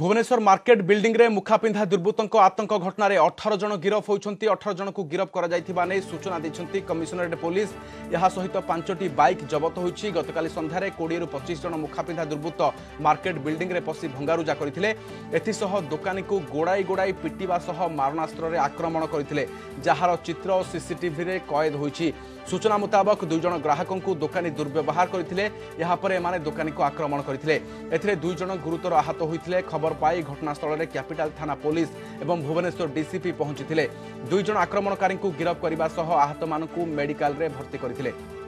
Bhubaneswar market বিল্ডিংরে মুখাপিন্ধা দুর্বৃত্তঙ্ক আতঙ্ক ঘটনার অঠর জন গিরফ হয়েছেন অঠর জনক গিরফ করা নেই সূচনা দিয়েছেন কমিশনারেট পুলিশ এসহিত পাঁচটি বাইক জবত হয়েছে গতকাল সন্ধ্যায় কোড়িয়ে পঁচিশ জন মুখাপিন্ধা দুর্বৃত্ত মার্কেট বিল্ডিংরে পশি ভঙ্গারুজা করে এসহ দোকানী গোড়াই গোড়াই পিটিবা সহ মারণাস্ত্রের আক্রমণ করে যার চিত্র সিসিটিভিরে কয়েদ হয়েছে ସୂଚନା ମୁତାବକ ଦୁଇ ଜଣ ଗ୍ରାହକଙ୍କୁ ଦୋକାନୀ ଦୁର୍ବ୍ୟବହାର କରିଥିଲେ ଏହାପରେ ଏମାନେ ଦୋକାନୀକୁ ଆକ୍ରମଣ କରିଥିଲେ ଏଥିରେ ଦୁଇ ଜଣ ଗୁରୁତର ଆହତ ହୋଇଥିଲେ ଖବର ପାଇ ଘଟଣାସ୍ଥଳରେ କ୍ୟାପିଟାଲ ଥାନା ପୋଲିସ ଏବଂ ଭୁବନେଶ୍ୱର ଡିସିପି ପହଞ୍ଚିଥିଲେ ଦୁଇ ଜଣ ଆକ୍ରମଣକାରୀଙ୍କୁ ଗିରଫ କରିବା ସହ ଆହତମାନଙ୍କୁ ମେଡିକାଲରେ ଭର୍ତ୍ତି କରିଥିଲେ